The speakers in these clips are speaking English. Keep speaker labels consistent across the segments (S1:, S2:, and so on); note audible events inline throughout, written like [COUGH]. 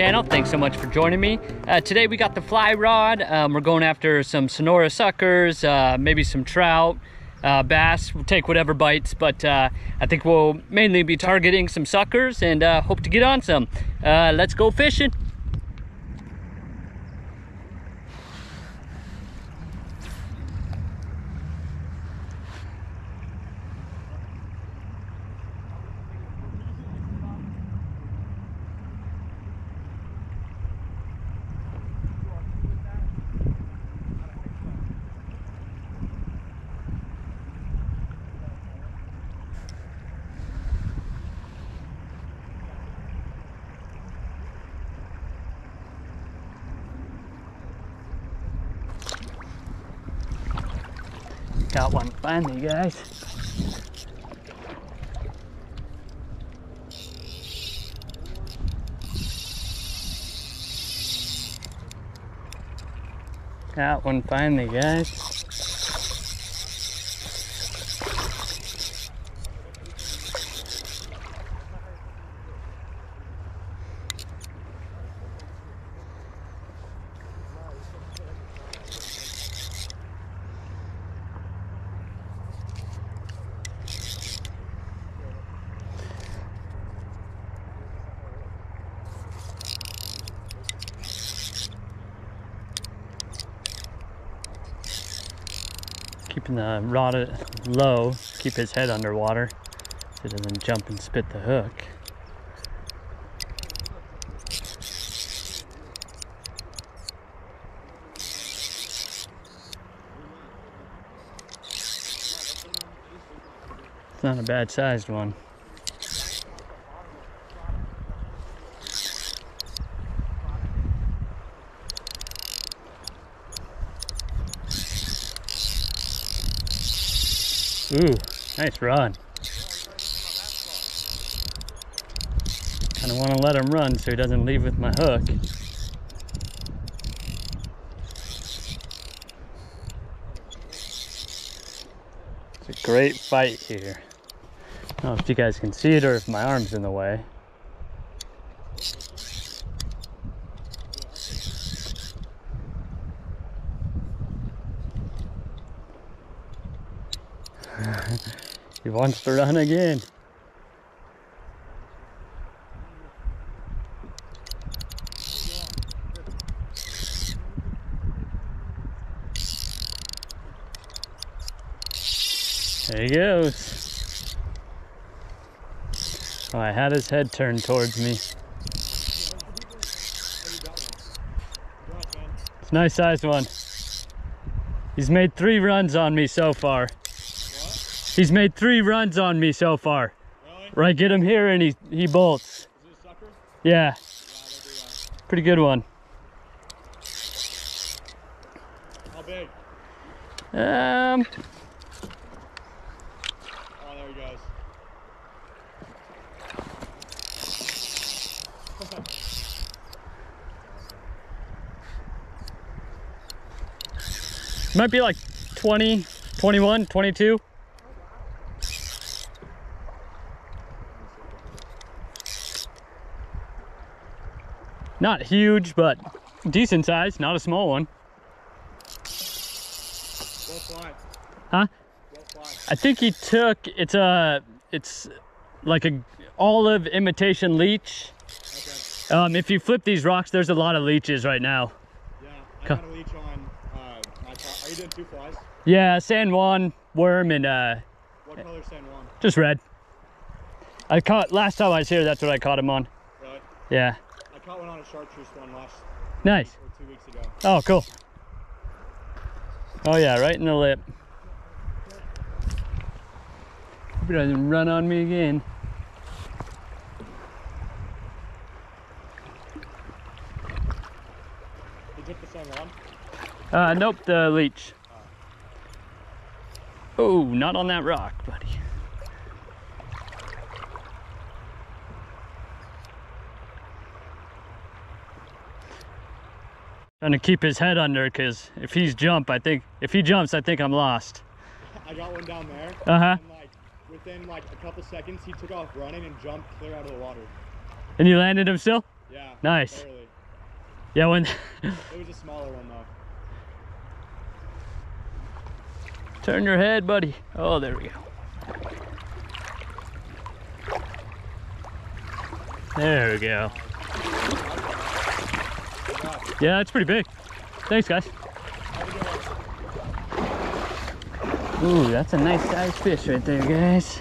S1: channel. Thanks so much for joining me. Uh, today we got the fly rod. Um, we're going after some Sonora suckers, uh, maybe some trout, uh, bass. We'll take whatever bites, but uh, I think we'll mainly be targeting some suckers and uh, hope to get on some. Uh, let's go fishing. Got one finally, guys. Got one finally, guys. keeping the rod at- low, keep his head underwater so he doesn't jump and spit the hook. It's not a bad sized one. Ooh, nice run. Kind of want to let him run so he doesn't leave with my hook. It's a great fight here. I don't know if you guys can see it or if my arm's in the way. He wants to run again. There he goes. Oh, I had his head turned towards me. It's a nice sized one. He's made three runs on me so far. He's made three runs on me so far.
S2: Really?
S1: Right, get him here and he, he bolts.
S2: Is it a sucker?
S1: Yeah, pretty good one.
S2: How big?
S1: Um,
S2: Oh, there he goes.
S1: might be like 20, 21, 22. Not huge, but decent size, not a small one. Huh? I think he took, it's a, it's like a olive imitation leech.
S2: Okay.
S1: Um, if you flip these rocks, there's a lot of leeches right now.
S2: Yeah, I got a leech on uh, my car. Are you doing two flies?
S1: Yeah, San Juan worm and uh,
S2: What color San Juan?
S1: just red. I caught, last time I was here, that's what I caught him on.
S2: Really?
S1: Yeah,
S2: I caught one on a chartreuse one last
S1: nice.
S2: two weeks ago.
S1: Oh, cool. Oh yeah, right in the lip. Hope he doesn't run on me again.
S2: He took the San Juan.
S1: Uh, nope, the leech. Oh, not on that rock, buddy. Trying to keep his head under because if he's jump, I think if he jumps, I think I'm lost.
S2: I got one down there.
S1: Uh huh.
S2: And like within like a couple seconds, he took off running and jumped clear out of the water.
S1: And you landed him still?
S2: Yeah.
S1: Nice.
S2: Barely.
S1: Yeah, when [LAUGHS]
S2: It was a smaller one though.
S1: turn your head, buddy. Oh, there we go. There we go. Yeah, it's pretty big. Thanks, guys.
S2: Have a good one.
S1: Ooh, that's a nice sized fish right there, guys.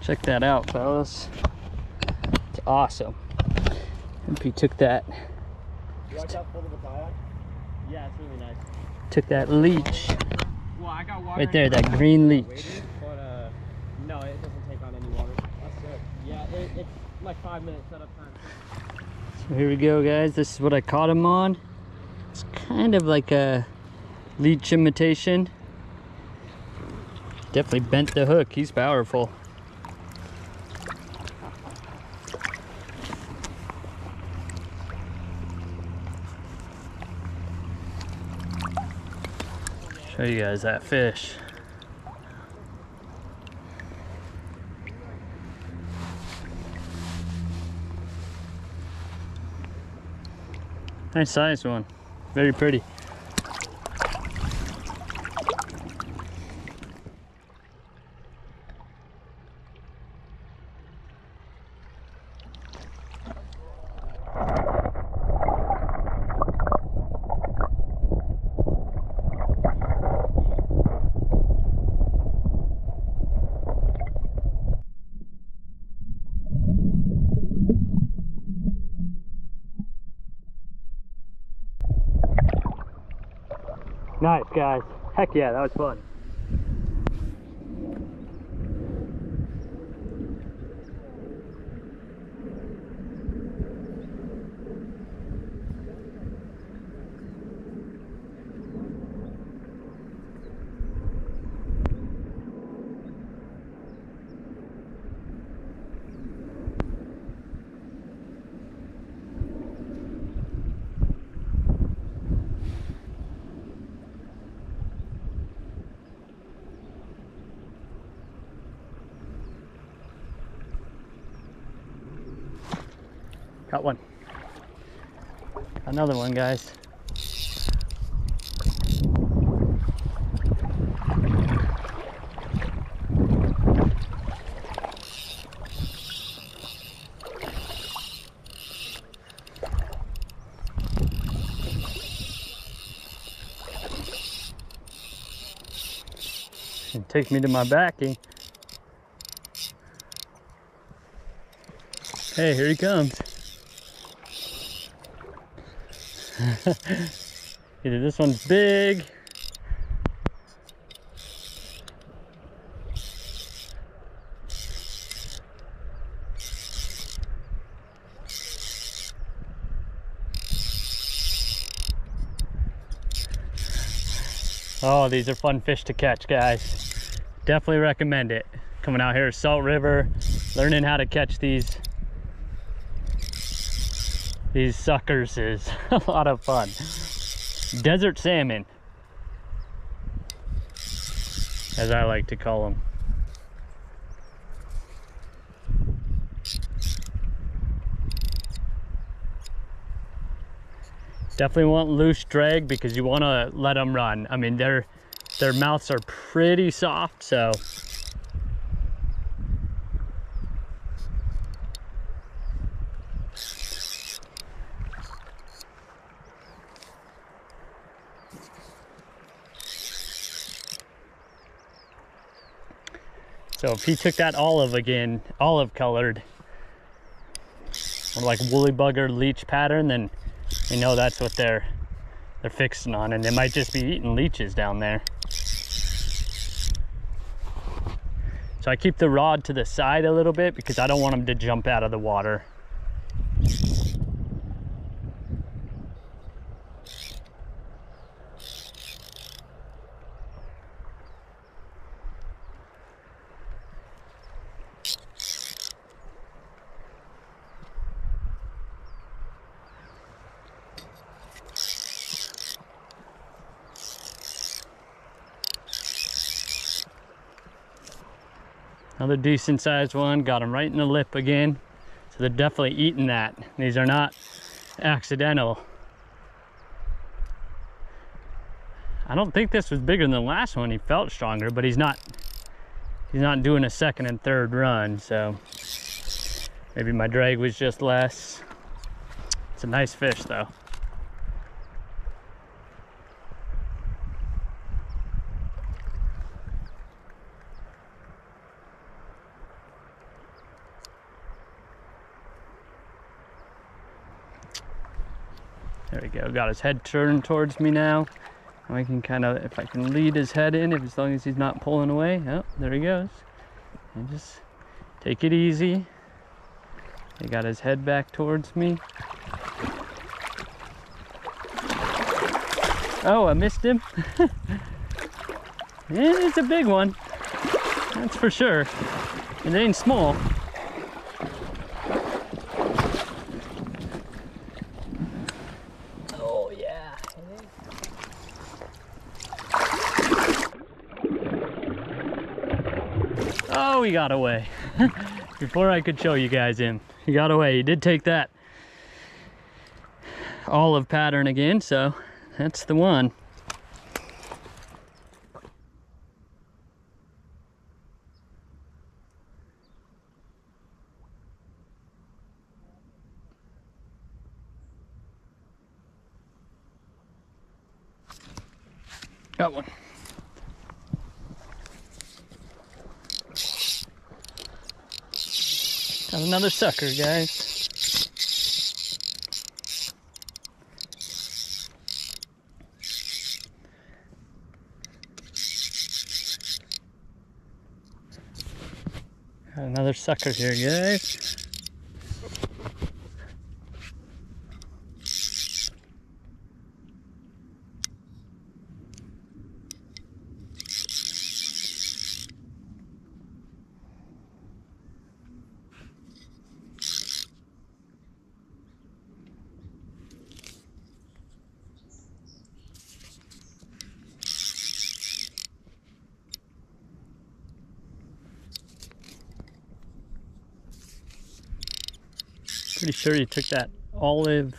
S1: Check that out, fellas. It's awesome. Took that,
S2: You like that fold of a kayak?
S3: Yeah, it's really nice.
S1: took that leech
S3: Well, I got water.
S1: right there, that green leech.
S3: Waited, but uh, no, it doesn't take on any water.
S2: That's sick.
S3: Yeah, it, it's like five minutes setup time.
S1: So here we go, guys. This is what I caught him on. It's kind of like a leech imitation. Definitely bent the hook. He's powerful. Show you guys that fish. Nice sized one. Very pretty. Nice, guys. Heck yeah, that was fun. Got one. Another one, guys. And take me to my backing. Hey, here he comes. Either this one's big. Oh, these are fun fish to catch, guys. Definitely recommend it. Coming out here, Salt River, learning how to catch these these suckers is [LAUGHS] a lot of fun. Desert salmon, as I like to call them. Definitely want loose drag because you want to let them run. I mean, their their mouths are pretty soft, so So if he took that olive again, olive colored, or like woolly bugger leech pattern, then you know that's what they're they're fixing on, and they might just be eating leeches down there. So I keep the rod to the side a little bit because I don't want them to jump out of the water. Another decent sized one. Got him right in the lip again. So they're definitely eating that. These are not accidental. I don't think this was bigger than the last one. He felt stronger, but he's not he's not doing a second and third run, so maybe my drag was just less. It's a nice fish though. Got his head turned towards me now. And we can kind of, if I can lead his head in, if as long as he's not pulling away. Oh, there he goes. And just take it easy. He got his head back towards me. Oh, I missed him. [LAUGHS] yeah, it's a big one. That's for sure. It ain't small. Oh yeah. He got away. [LAUGHS] Before I could show you guys him. He got away. He did take that olive pattern again, so that's the one. Got another sucker, guys. Got another sucker here, guys. Pretty sure you took that olive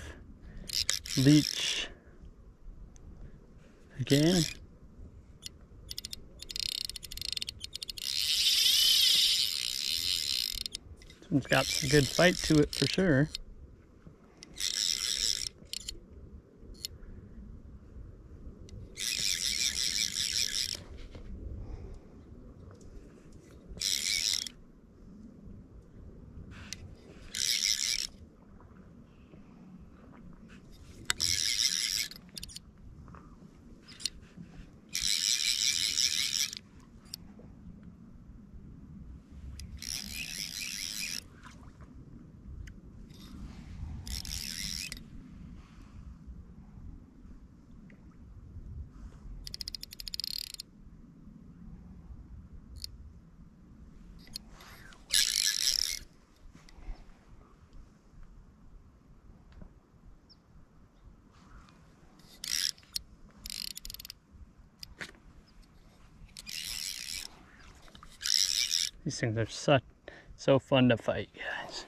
S1: leech again. This one's got some good fight to it for sure. These things are so, so fun to fight, guys.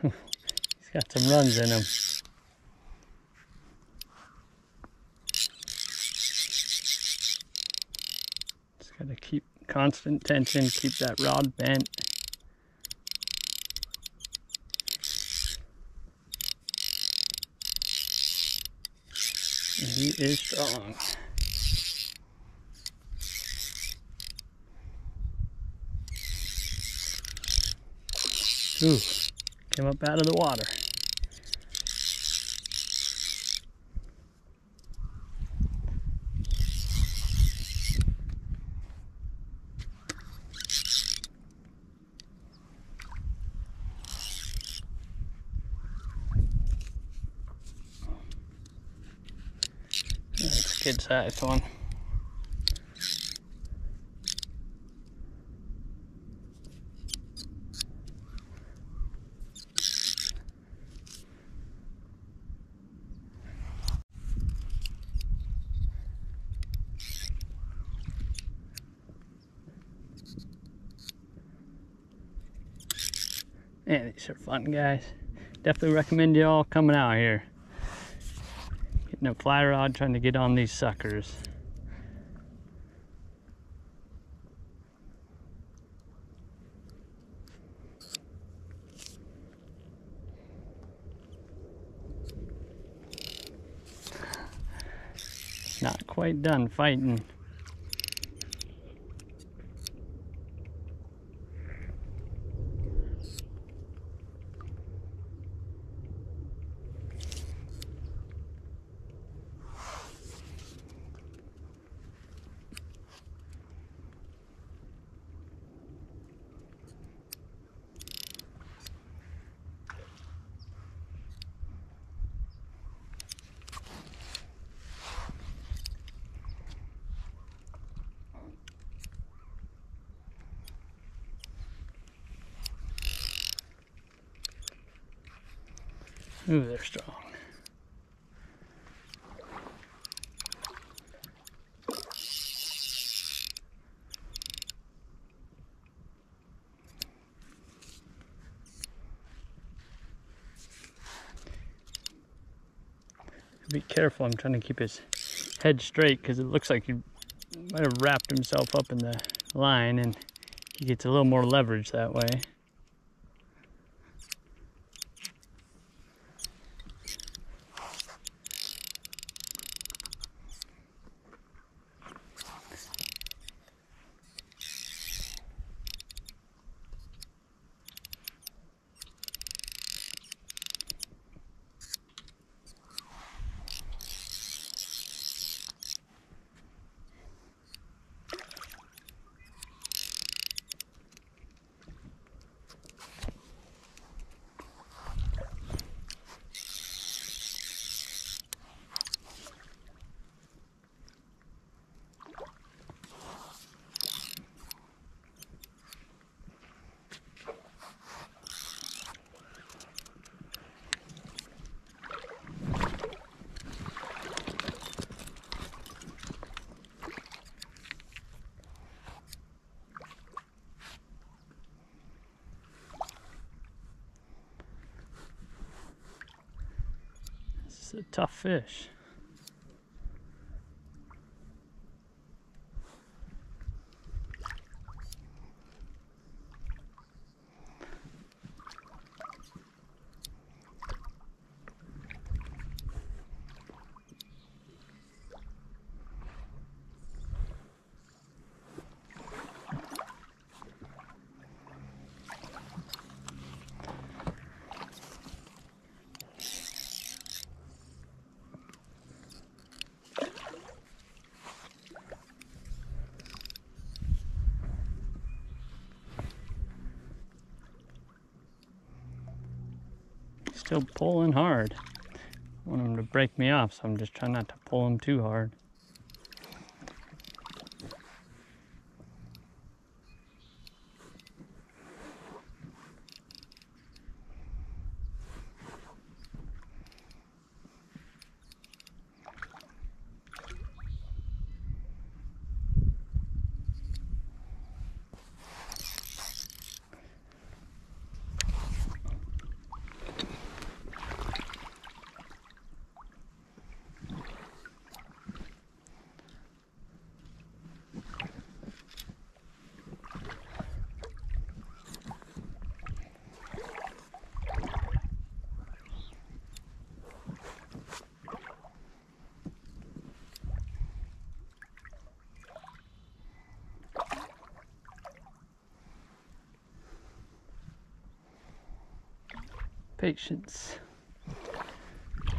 S1: [LAUGHS] He's got some runs in him. Just gotta keep constant tension, keep that rod bent. He is strong. Ooh, came up out of the water. Kid-sized one. Yeah, these are fun guys. Definitely recommend you all coming out here. Getting a fly rod, trying to get on these suckers. Not quite done fighting. Ooh, they're strong. Be careful, I'm trying to keep his head straight because it looks like he might have wrapped himself up in the line and he gets a little more leverage that way. A tough fish. Still pulling hard. I want him to break me off, so I'm just trying not to pull him too hard. Patience.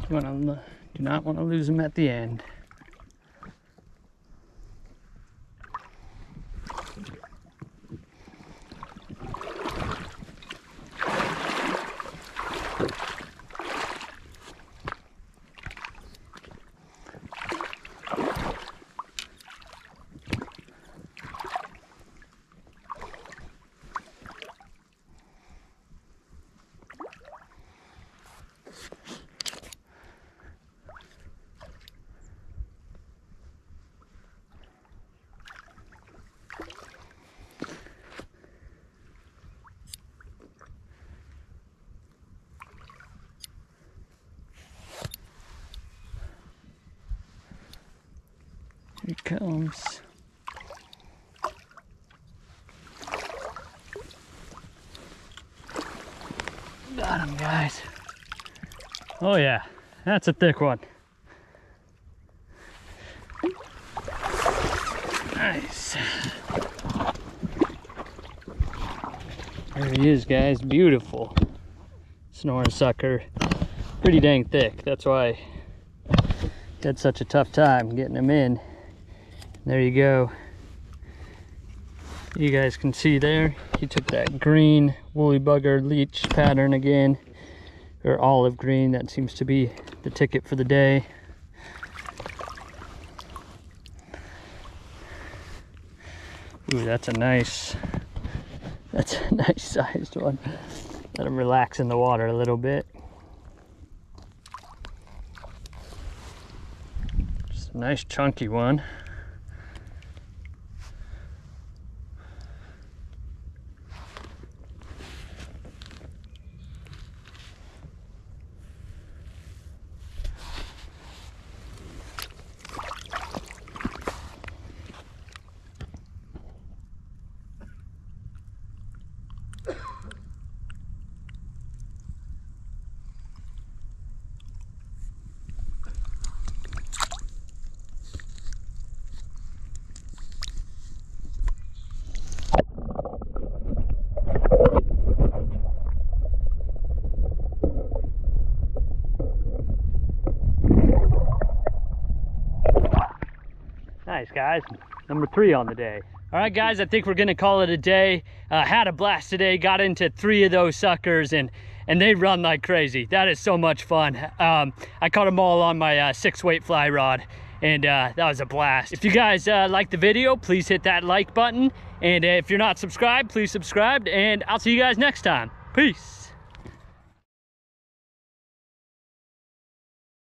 S1: You want to do not want to lose them at the end. Comes. Got him, guys. Oh yeah, that's a thick one. Nice. There he is, guys. Beautiful. Sonora sucker. Pretty dang thick. That's why I had such a tough time getting him in. There you go. You guys can see there, he took that green woolly bugger leech pattern again, or olive green. That seems to be the ticket for the day. Ooh, that's a nice, that's a [LAUGHS] nice sized one. Let him relax in the water a little bit. Just a nice chunky one. Nice, guys. Number three on the day. All right, guys, I think we're gonna call it a day. Uh, had a blast today, got into three of those suckers and and they run like crazy. That is so much fun. Um, I caught them all on my uh, six weight fly rod and uh, that was a blast. If you guys uh, like the video, please hit that like button. And if you're not subscribed, please subscribe and I'll see you guys next time. Peace.